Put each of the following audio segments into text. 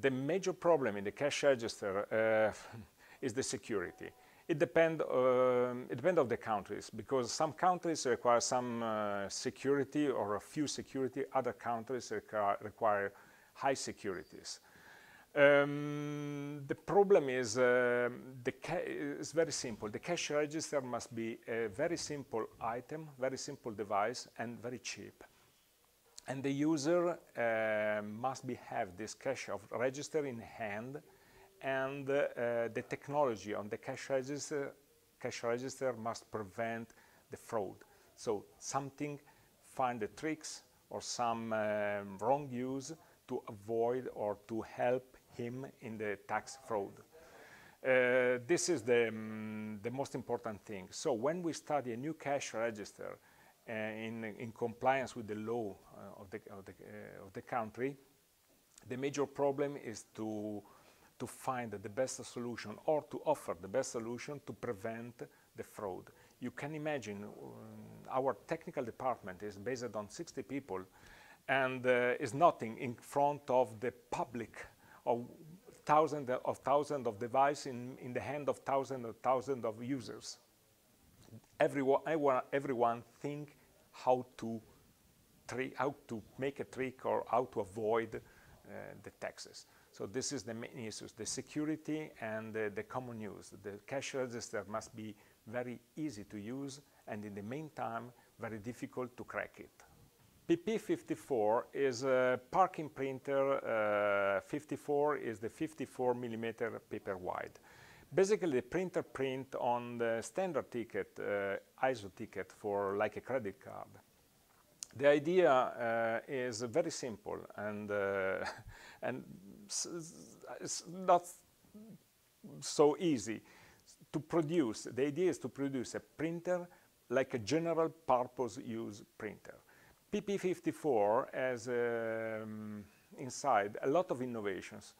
The major problem in the cash register uh, is the security. It depends uh, it depend of the countries because some countries require some uh, security or a few security, other countries require, require high securities. Um, the problem is uh, the it's very simple. The cash register must be a very simple item, very simple device, and very cheap. And the user uh, must be have this cash of register in hand, and uh, the technology on the cash register, cash register must prevent the fraud. So something find the tricks or some um, wrong use to avoid or to help him in the tax fraud. Uh, this is the, um, the most important thing. So when we study a new cash register in, in compliance with the law uh, of, the, of, the, uh, of the country, the major problem is to, to find the best solution or to offer the best solution to prevent the fraud. You can imagine um, our technical department is based on 60 people and uh, is nothing in front of the public of thousands of thousands of devices in, in the hand of thousands and thousands of users. Everyone, everyone, everyone think how to how to make a trick or how to avoid uh, the taxes. So this is the main issues, the security and the common use. The cash register must be very easy to use and in the meantime very difficult to crack it. PP54 is a parking printer, uh, 54 is the 54 millimeter paper wide. Basically the printer print on the standard ticket, uh, ISO ticket for like a credit card. The idea uh, is very simple and, uh, and it's not so easy to produce. The idea is to produce a printer like a general purpose use printer. PP54 has um, inside a lot of innovations.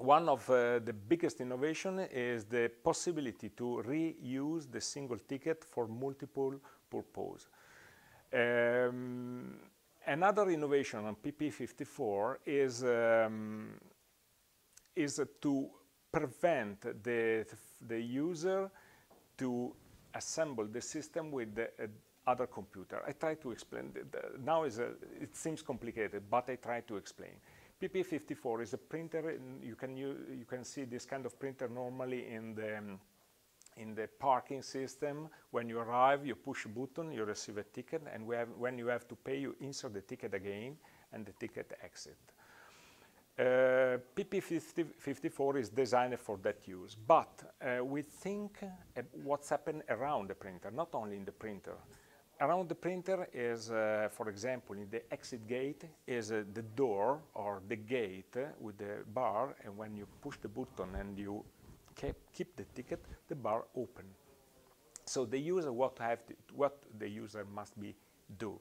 One of uh, the biggest innovation is the possibility to reuse the single ticket for multiple purposes. Um, another innovation on PP54 is, um, is to prevent the, the user to assemble the system with the, uh, other computer. I try to explain. Now is it seems complicated, but I try to explain. PP54 is a printer. You can you can see this kind of printer normally in the um, in the parking system. When you arrive, you push a button, you receive a ticket, and have, when you have to pay, you insert the ticket again, and the ticket exit. Uh, PP54 is designed for that use, but uh, we think uh, what's happened around the printer, not only in the printer around the printer is, uh, for example, in the exit gate is uh, the door or the gate with the bar, and when you push the button and you keep the ticket, the bar open. So the user what have to, what the user must be do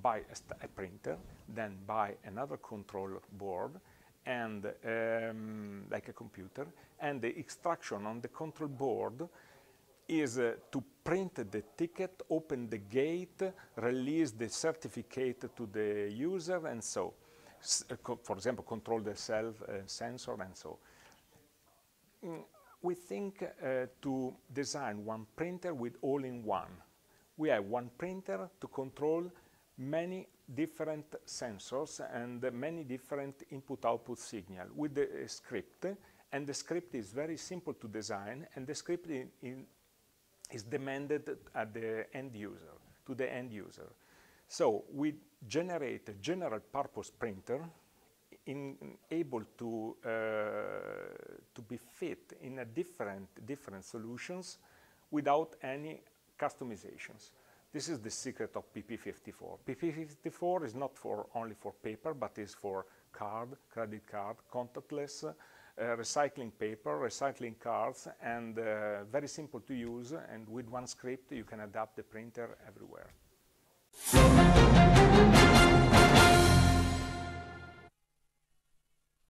buy a, a printer, then buy another control board, and um, like a computer, and the instruction on the control board is uh, to print the ticket, open the gate, release the certificate to the user, and so. S uh, for example, control the self uh, sensor and so. Mm, we think uh, to design one printer with all-in-one. We have one printer to control many different sensors and many different input-output signal with the uh, script and the script is very simple to design and the script in, in is demanded at the end user, to the end user. So we generate a general purpose printer in, able to, uh, to be fit in a different, different solutions without any customizations. This is the secret of PP54. PP54 is not for only for paper, but is for card, credit card, contactless, recycling paper, recycling cards, and uh, very simple to use. And with one script, you can adapt the printer everywhere.